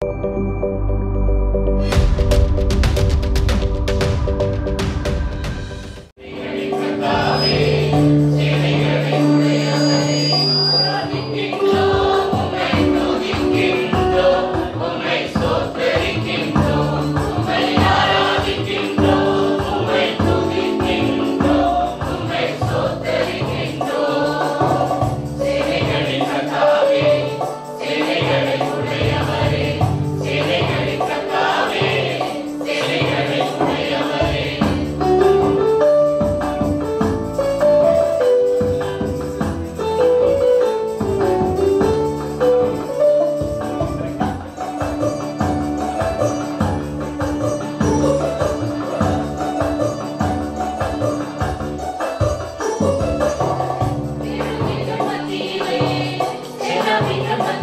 Música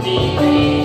degree.